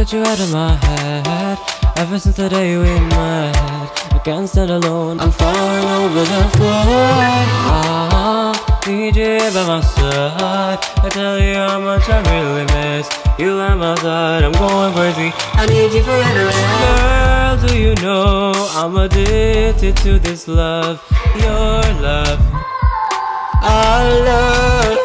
want you out of my head. Ever since the day we met I can't stand alone. I'm falling over the floor. I need you by my side. I tell you how much I really miss You at my side, I'm going crazy. I need you forever. Girl, do you know I'm addicted to this love? Your love. Our love.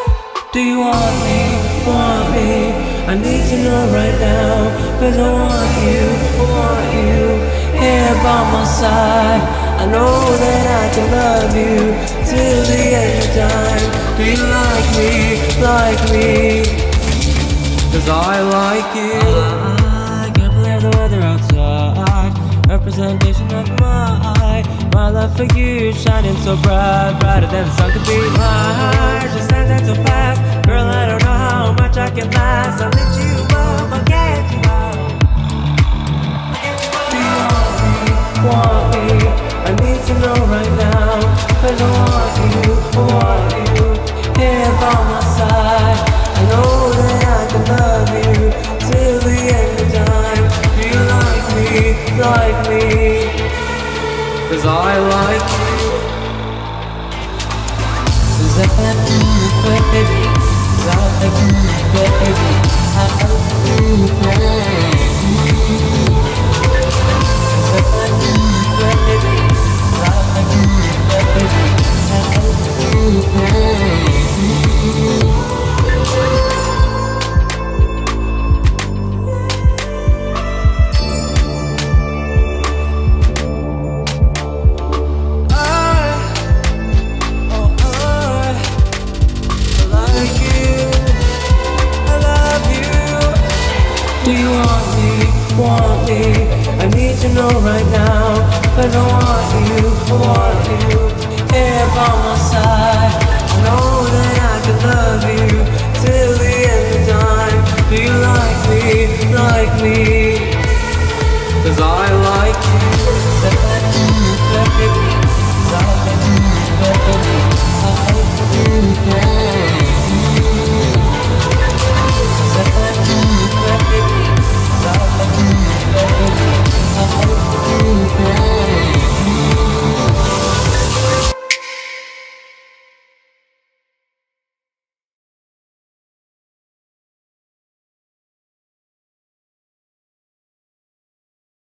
Do you want me, want me I need to know right now Cause I want you, I want you Here by my side. I know that I can love you Till the end of time. Do you like me, like me? Cause I like you. I can't believe the weather outside. Representation of my My love for you shining so bright Brighter than the sun could be right now. I want you, I want you Here by my side. I know that I can love you Till the end of time. Do you like me, like me? Cause I like you. Cause I like you, baby. Cause I like you, baby. I know right now I want you, I want